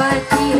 What you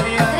María.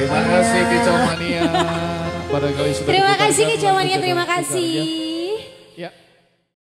Terima iya. kasih Kicomania. Barangkali sudah Terima kasih Ya. terima kasih. Ya.